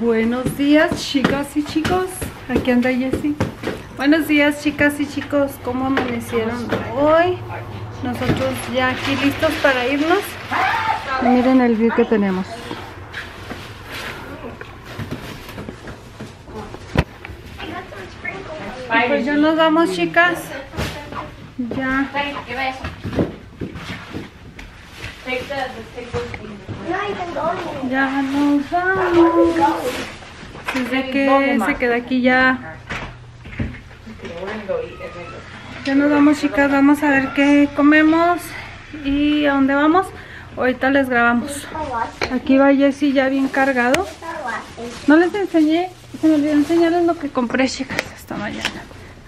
Buenos días, chicas y chicos. Aquí anda Jessie. Buenos días, chicas y chicos. ¿Cómo amanecieron hoy? Nosotros ya aquí listos para irnos. Miren el view que tenemos. Pues ya nos vamos, chicas. Ya. Ya nos vamos. Desde que se queda aquí ya. Ya nos vamos chicas, vamos a ver qué comemos y a dónde vamos. Ahorita les grabamos. Aquí va Jessy ya bien cargado. No les enseñé, se me olvidó enseñarles lo que compré chicas hasta mañana.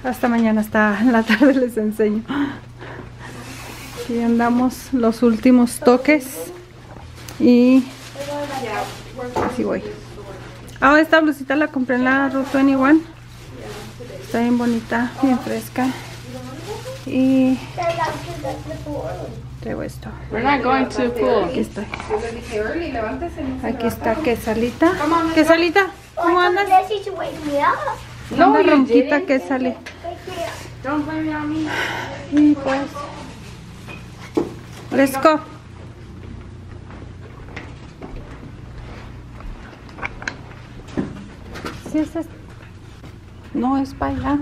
Hasta mañana, hasta la tarde les enseño. Aquí andamos los últimos toques. Y así voy. Ah, esta blusita la compré en la Route 21. Está bien bonita, bien fresca. Y traigo esto. We're not going to the pool. Aquí estoy. Aquí está quesalita. Quesalita, ¿cómo andas? No, ronquita me. Y pues. Let's go. Sí, es es- No, es para allá.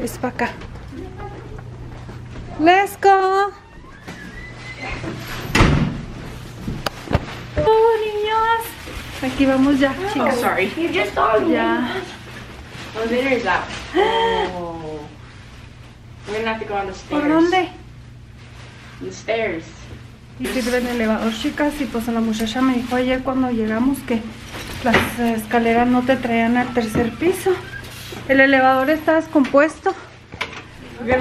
Es para acá. Let's go. Oh, niños. Aquí vamos ya, Oh, sorry. You just told me. Ya. Oh, there's that. Oh. We're gonna have to go on the stairs. ¿Por dónde? The stairs. Y sirve el elevador, chicas, y pues la muchacha me dijo ayer cuando llegamos que las escaleras no te traían al tercer piso. El elevador está descompuesto.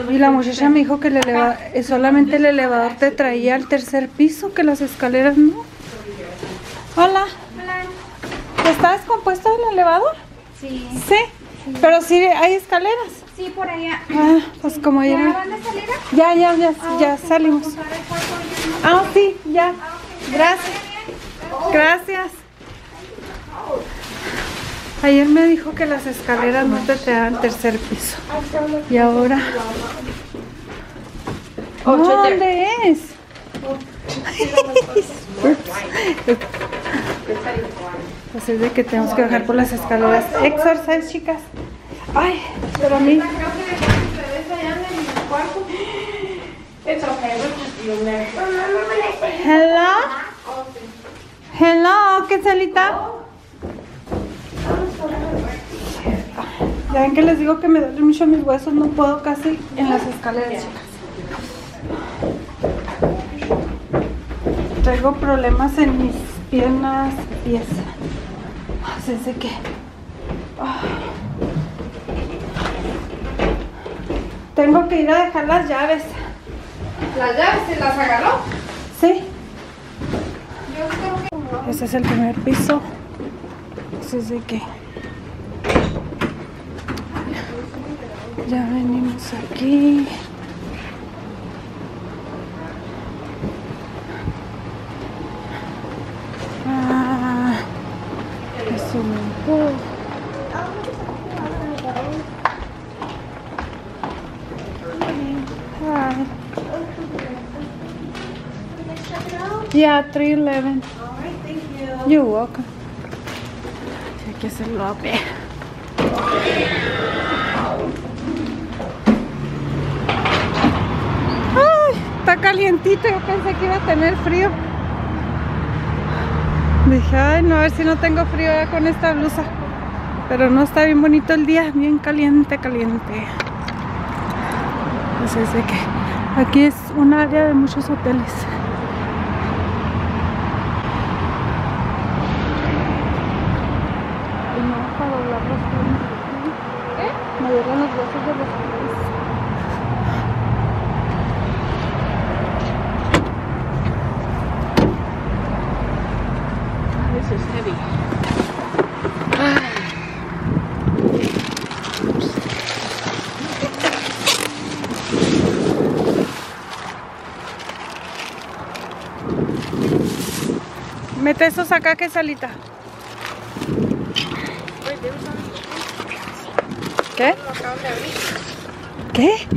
Y la muchacha me dijo que el eleva- eh, solamente el elevador te traía al tercer piso, que las escaleras no. Hola. ¿Está descompuesto el elevador? Sí, Sí. Pero sí hay escaleras. Sí, por allá. Ah, pues como ya. ¿Ya van a salir? Ya, ya, ya, ya salimos. Ah, sí, ya. Gracias. Gracias. Ayer me dijo que las escaleras no te traían al tercer piso. Y ahora. Oh. ¿Dónde es? Pues es de que tenemos que bajar por las escaleras. Exercise, chicas. Ay, pero a mí. It's okay. We'll just be in there. Hello. Hello, ¿qué salita? Ya ven que les digo que me duelen mucho mis huesos, no puedo casi en las escaleras, chicas. Traigo problemas en mis piernas, pies. Así es de que. ah. Tengo que ir a dejar las llaves. Las llaves se las agarró. Sí. Ese es el primer piso. Así es de que. Ya venimos aquí. Ah, es un poco. Hi. Yeah, 311. You're welcome. Hay que hacerlo a ver. Ay, está calientito. Yo pensé que iba a tener frío. Dije, ay, no, a ver si no tengo frío ya con esta blusa. Pero no está bien bonito el día, bien caliente, caliente. Pues es de que aquí es un área de muchos hoteles. Y no para doblar los pies. ¿Qué? Me duelen los huesos de los pies. This is heavy. Tráete esos acá que salita. ¿Qué? ¿Qué?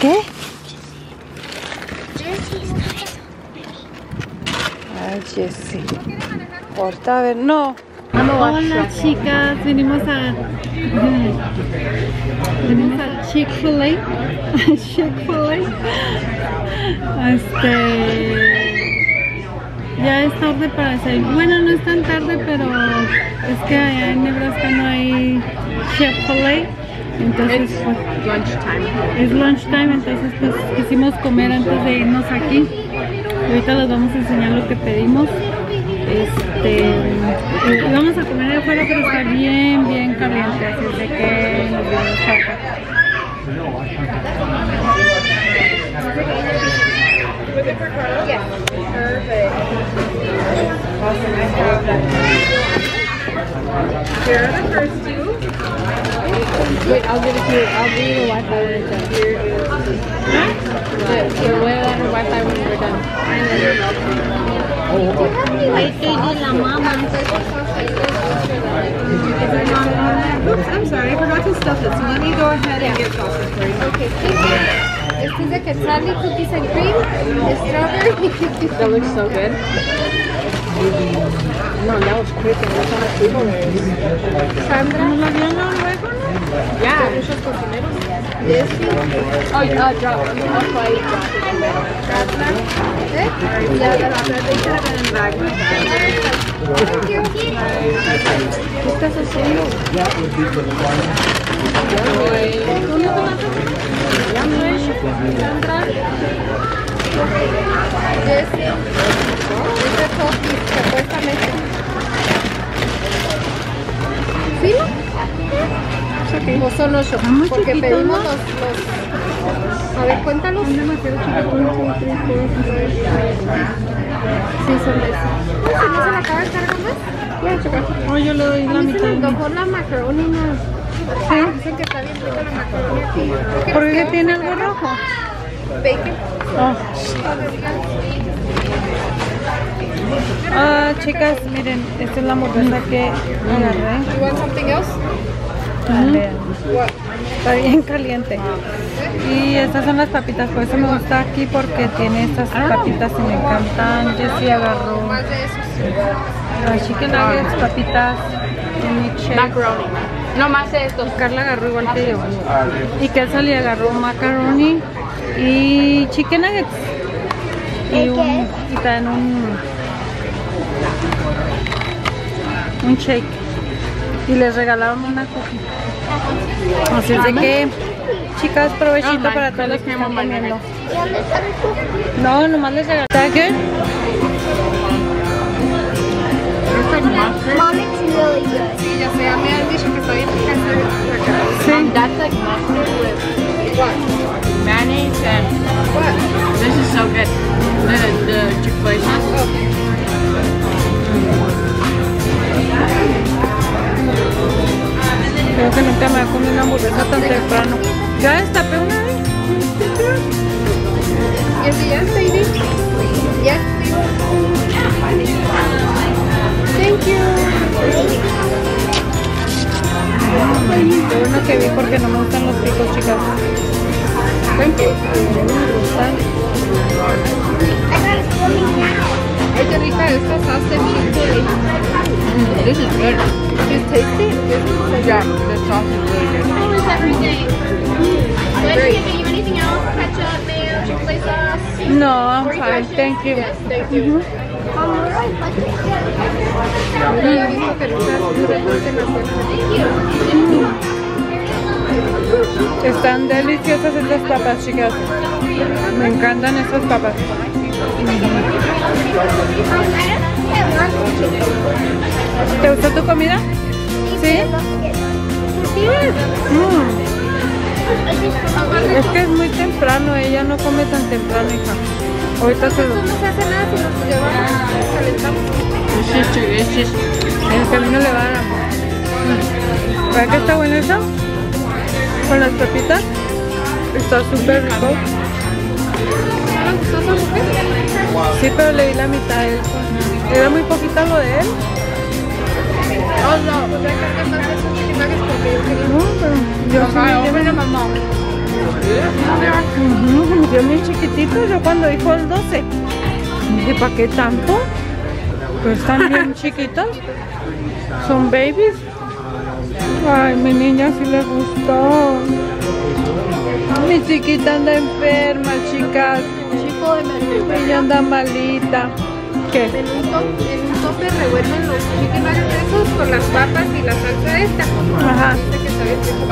¿Qué? Ay, Jessie. Ahorita a ver, no. Hola chicas, venimos a venimos a Chick-fil-A Chick-fil-A Este ya es tarde para salir. Bueno, no es tan tarde, pero es que allá en Nebraska no hay Chick-fil-A. Entonces, pues, Lunchtime. es lunchtime, entonces pues quisimos comer antes de irnos aquí. Y ahorita les vamos a enseñar lo que pedimos. Este, eh, vamos a comer ahí afuera, pero está bien, bien caliente, así es de que nos vamos para acá. Here are the first two. Wait, I'll give it to you. I'll give you the Wi-Fi when it's done. Here is. But here, we'll have the Wi-Fi when we're done. Oh, Oops, I'm sorry, I forgot to stuff it, so let me go ahead and get sausage for you. Okay, you. Este es quetzali, cookies and cream, de strawberry, cookies That looks so good. No, that was quick and look how people. Sandra, ¿Nos la dieron luego? Yeah. Leslie, Oh, uh, drop. I'll drop it. Yeah, that offer, they should have been in bag. Thank you. ¿Qué estás haciendo? Ya no Jessie, este Porque pedimos ¿no? los, los... A ver, cuéntalos. Sí, son de esos. Uy, ¿se no se la acaba de cargar más? Oh, yo le doy A la mí se me mitad. la macaroni Sí. Dicen que está bien rica la macaroni aquí. ¿Qué ¿Por qué tiene algo rojo? Bacon. Oh. Ah, chicas, miren, esta es la hamburguesa que agarré. You want something else? Vean. Está bien caliente. Y estas son las papitas, por eso me gusta aquí porque tiene estas papitas y me encantan. Jessie agarró las chicken nuggets, papitas. Macaroni. No más estos. Carla agarró igual que yo. Y Kelly agarró macaroni y chicken nuggets. Y, un, y también un, un shake. Y les regalaron una cookie. Así es de que, chicas, provechito Oh, para todos los que están comiendo. No, nomás les regalaron. Ya ya me. That's like mustard with What? mayonnaise and What? this is so good. The, the Chick-fil-A temprano. Ya destapé una vez. Yes, yes, baby. Thank you. Qué bueno que vi porque no me gustan los picos, chicas. Thank you. No me gustan. Ay, qué rica esta salsa. Mm, this is good. Just taste it. Yeah, the sauce is really good. How is everything? What Great. do you anything else? Ketchup, mayo, Chick-fil-A sauce? No, I'm fine. Thank you. Yes, thank you. Yo he Están deliciosas estas papas, chicas. Me encantan estas papas. ¿Te gustó tu comida? ¿Sí? Mm. Es que es muy temprano, ella no come tan temprano, hija. Ahorita se lo... No se hace nada si nos llevamos, calentamos. It's just, En el camino le va a dar. ¿Verdad que está bueno eso? Con las papitas. Está súper rico. Sí, pero le di la mitad a él. Era muy poquito lo de él. Oh, no. Pues voy a cargar más de esos porque yo quería. No, pero yo sí Open mamá. Yo muy chiquitito, yo cuando dijo el 12. Dije, ¿para qué tanto? Pues están bien chiquitos. Son babies. Ay, mi niña sí le gustó. Mi chiquita anda enferma, chicas. Ella anda malita. ¿Qué? en un tope, en un tope revuelven los chicken nuggets esos con las papas y la salsa esta. Ajá.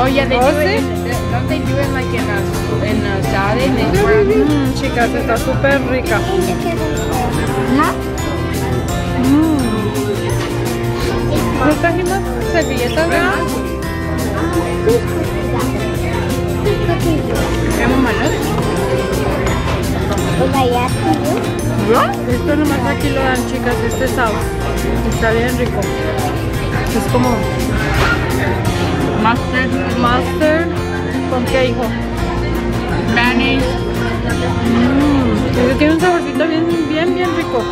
Oh yeah, they do it. In, don't they do it like in a in a it. Mm, chicas, está súper rica. Mm. ¿No trajimos servilletas, verdad? Queremos manos. Esto nomás aquí lo dan, chicas, este sauce. Está bien rico. Es como Mustard, master con qué hijo. mayonnaise. Mm, tiene un saborcito bien, bien, bien rico.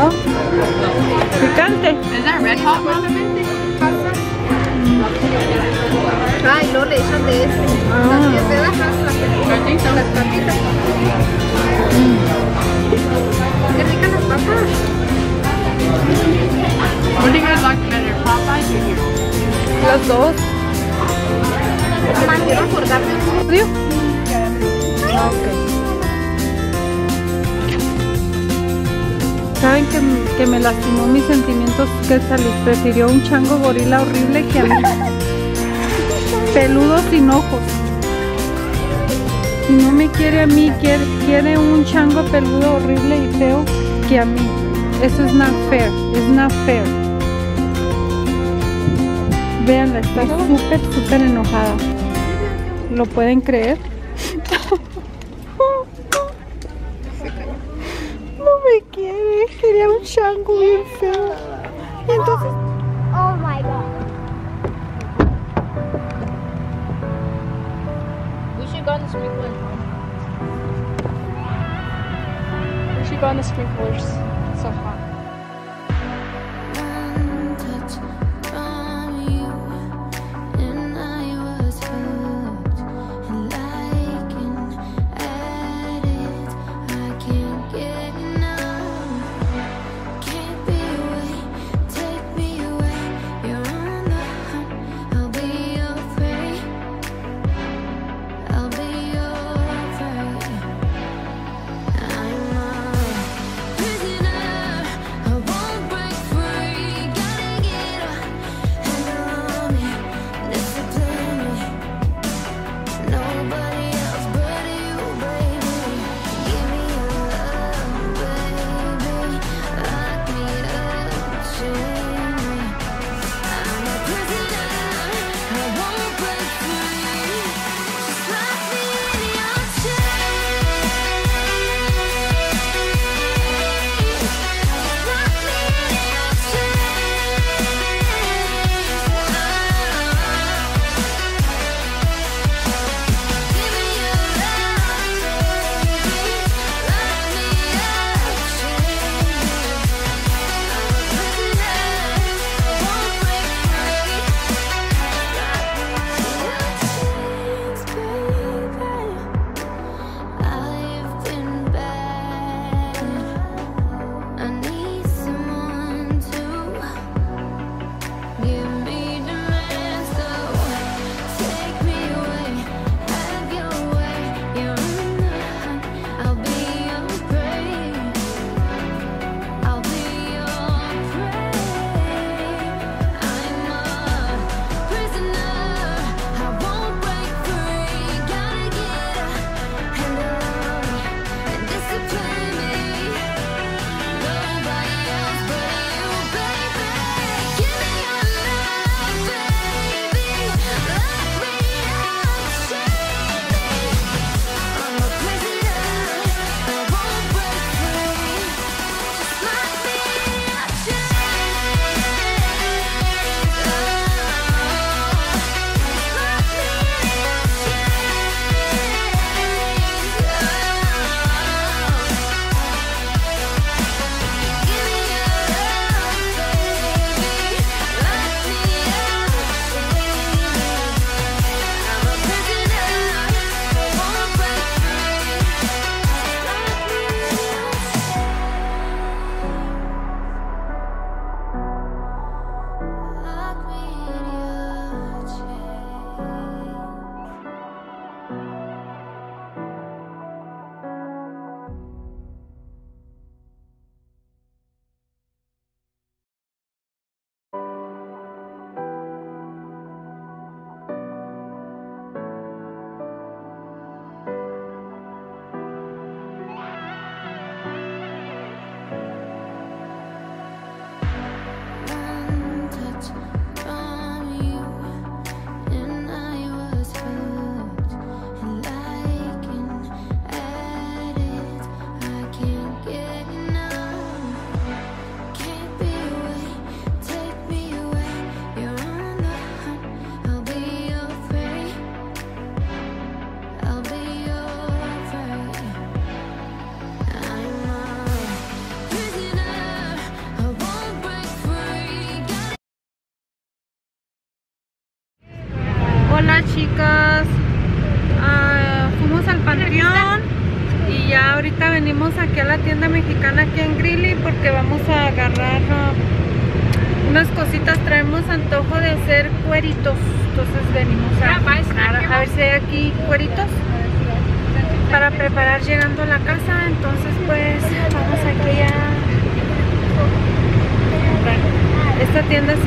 Ah, Picante. Is that red hot, mom? Ah, y luego le echan de este. Ah. Las 10 pedajas, las las papitas. Qué ricas las papas. What do you guys like Las dos. ¿Frío? Ok. Saben que, que me lastimó mis sentimientos que salud prefirió un chango gorila horrible que a mí. Peludo sin ojos. No me quiere a mí, quiere, quiere un chango peludo horrible y feo que a mí. Eso es not fair. Es not fair. Veanla, está súper, súper enojada. ¿Lo pueden creer?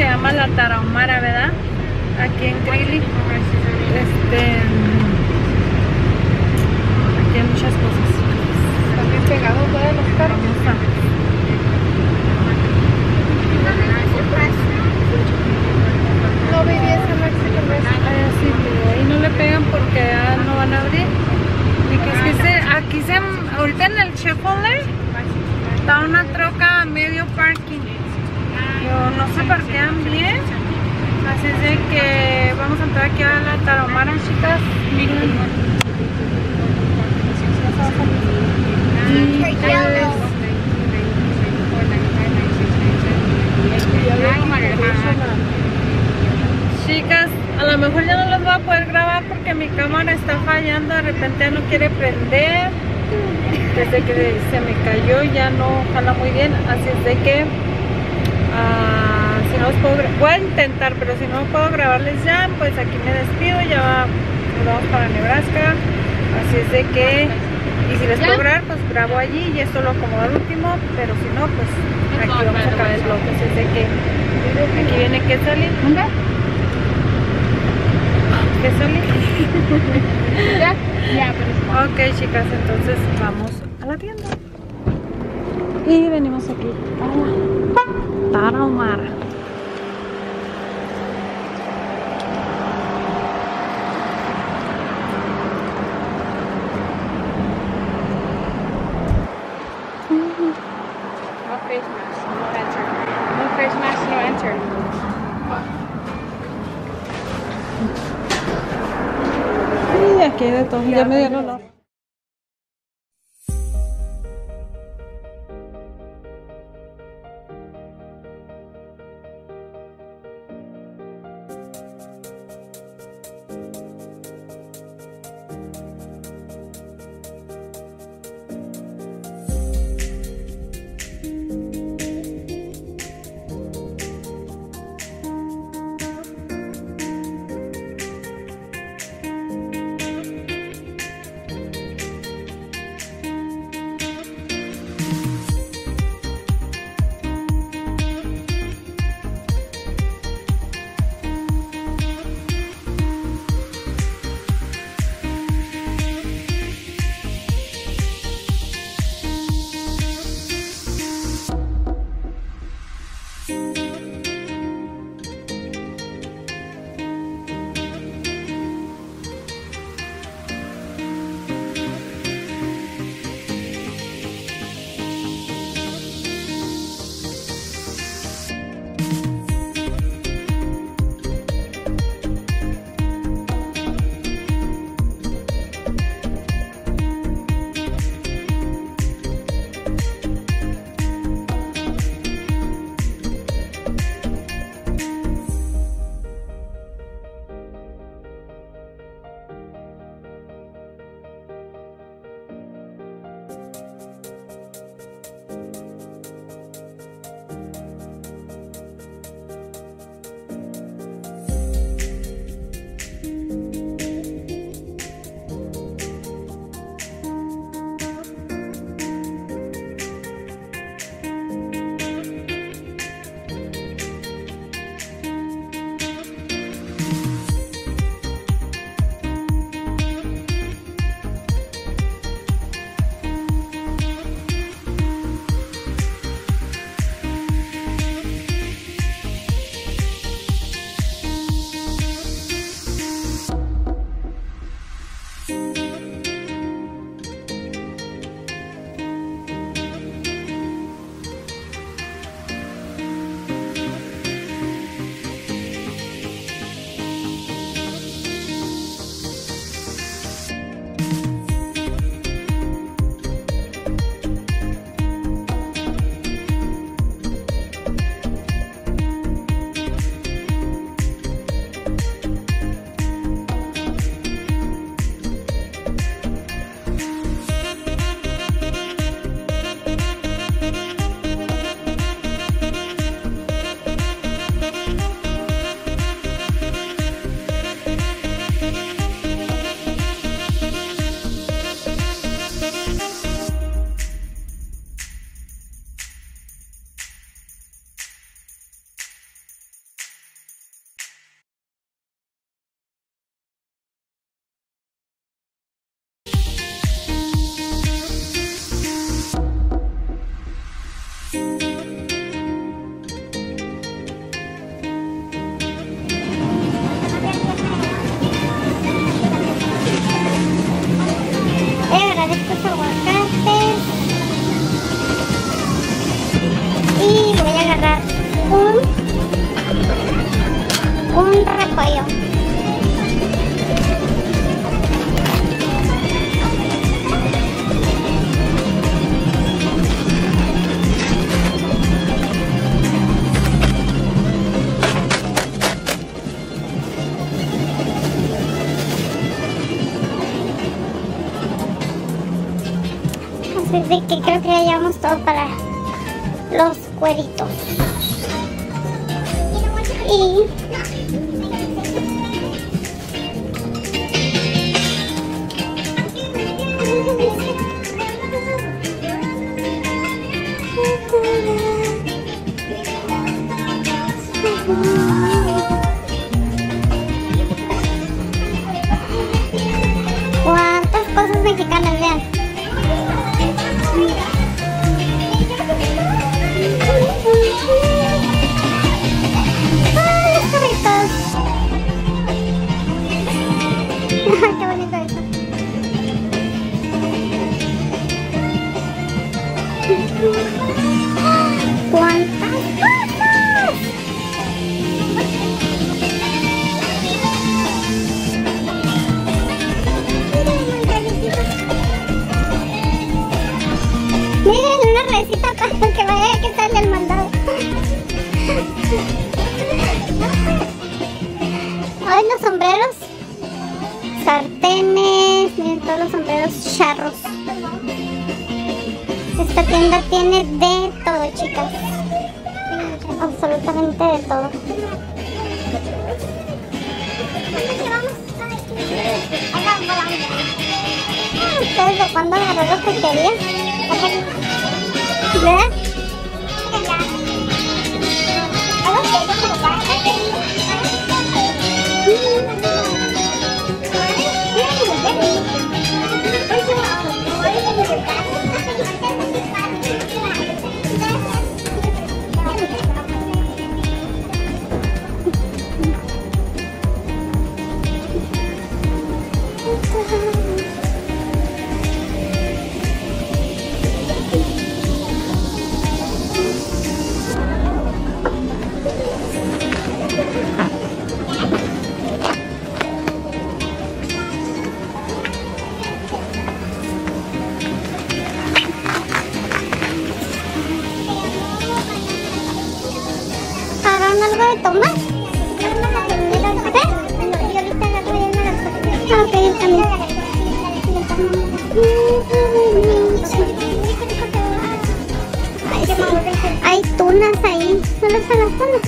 Se llama La Tarahumara, ¿verdad? Aquí en Greeley. Este, aquí hay muchas cosas. También pegado todos los carros. No viví esa Mexican restaurant. Ay, así, ahí no le pegan porque ya no van a abrir. Y que es que se, aquí se, ahorita en el Chipotle está una troca a medio parking. Yo no sé parquean bien. Así es de que vamos a entrar aquí a la Tarahumara, chicas. Miren. Y pues, Chicas, a lo mejor ya no los voy a poder grabar porque mi cámara está fallando, de repente ya no quiere prender. Desde que se me cayó ya no jala muy bien, así es de que ah, si no los puedo gra- voy a intentar, pero si no puedo grabarles ya, pues aquí me despido, ya nos vamos para Nebraska. Así es de que, y si les puedo grabar, pues grabo allí y esto lo acomodo al último, pero si no, pues aquí vamos a acabar el blog. Así es de que aquí viene Quetzalí. Quetzalí. Ya, ya, pero Ok, chicas, entonces vamos a la tienda. Y venimos aquí a la Tarahumara. No face mask, no enter. No face mask, no enter. Y aquí hay ya llevamos Esta tienda tiene de todo, chicas. Absolutamente de todo. ¿Ustedes de cuándo agarró lo que querían? ¿Verdad? ¿Agarraron algo de tomar? Ok, yo también. Ay. Hay tunas ahí. ¿Dónde están las tunas?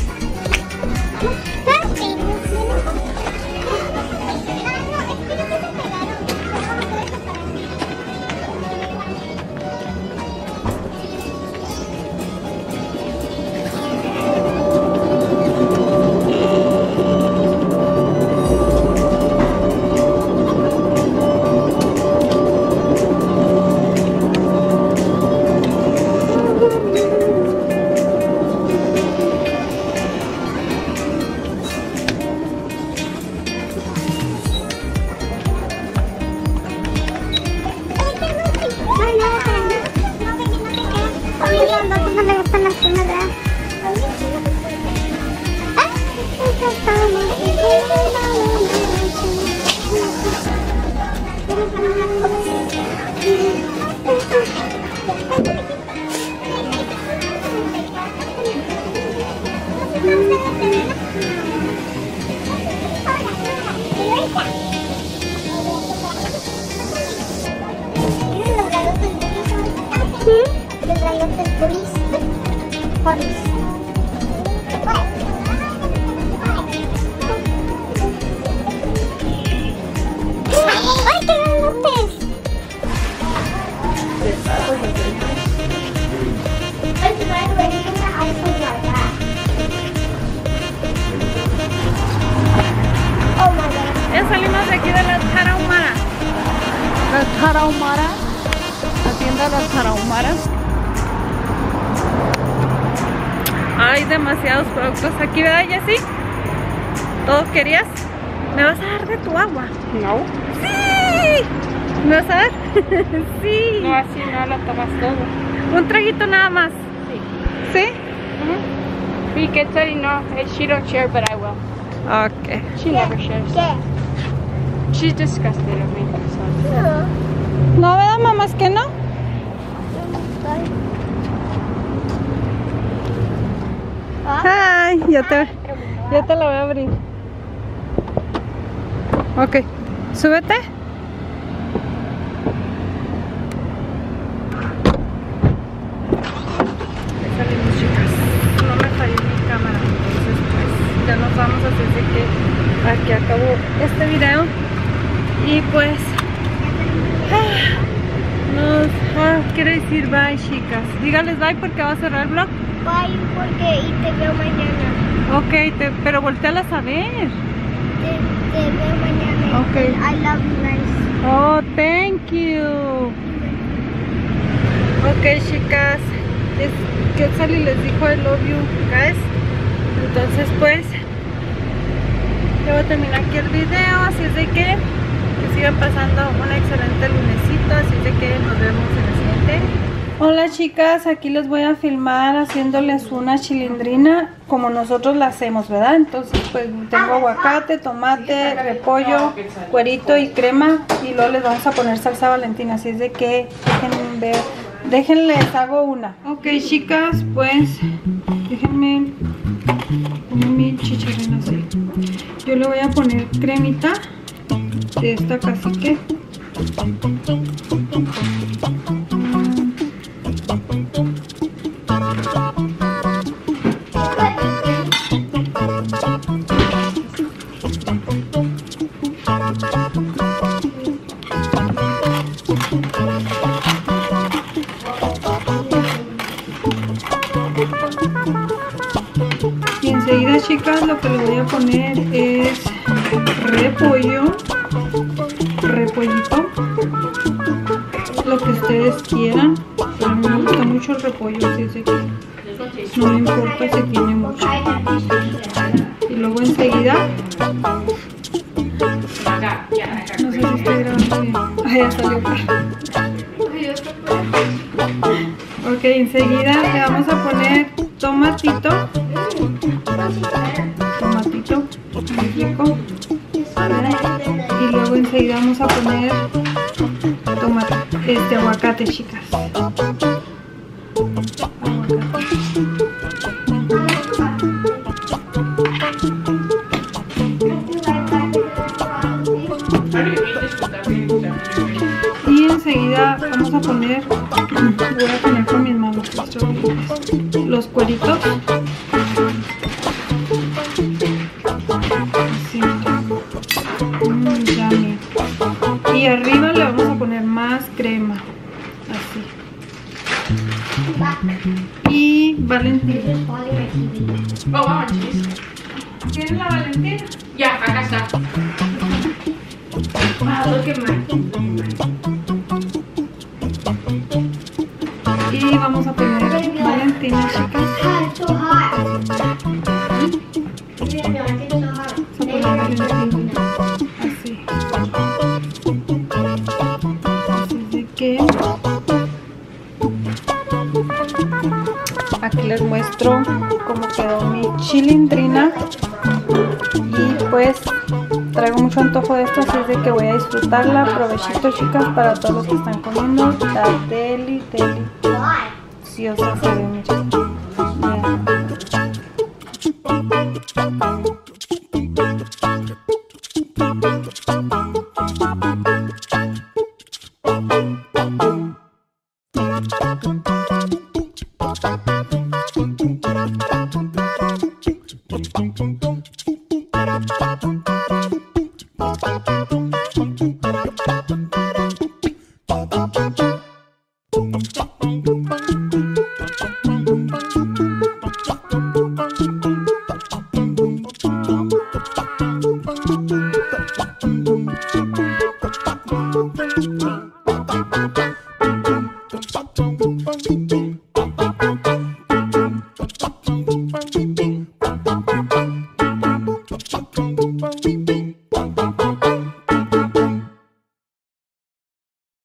Demasiados productos aquí, ¿verdad, Jessy? ¿Todo querías? ¿Me vas a dar de tu agua? No. ¡Sí! ¿Me vas a dar? sí. No, así no lo tomas todo. Un traguito nada más. Sí. ¿Sí? We can say no. eh, She don't share, but I will. Ok. She never shares. ¿Qué? She's disgusted of me. So. ¿No, verdad, mamá? ¿Es que no? Ya te la voy a abrir. Ok, súbete. Ahí salimos chicas. No me falló mi cámara. Entonces pues ya nos vamos a hacerse que aquí acabó este video. Y pues. Ah, nos ah, quiere decir bye, chicas. Díganles bye porque va a cerrar el vlog. Bye, porque y te veo mañana. ok te- pero voltealas a ver Te, te veo mañana. Ok. I love you guys. oh thank you ok chicas es que Sally les dijo I love you guys entonces pues ya voy a terminar aquí el video así es de que que sigan pasando un excelente lunesito así es de que nos vemos en el siguiente Hola chicas, aquí les voy a filmar haciéndoles una chilindrina como nosotros la hacemos, ¿verdad? Entonces pues tengo aguacate, tomate, repollo, cuerito y crema y luego les vamos a poner salsa valentina, así es de que dejen ver, déjenles hago una. Ok chicas, pues déjenme poner mi chicharrón así. Yo le voy a poner cremita de esta cacique. Y enseguida chicas lo que le voy a poner es Y enseguida vamos a poner, voy a poner con mis manos los cueritos. Disfrutarla provechito chicas para todos los que están comiendo está deli deli deliciosa se ve miren. Vean.